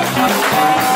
Thank you.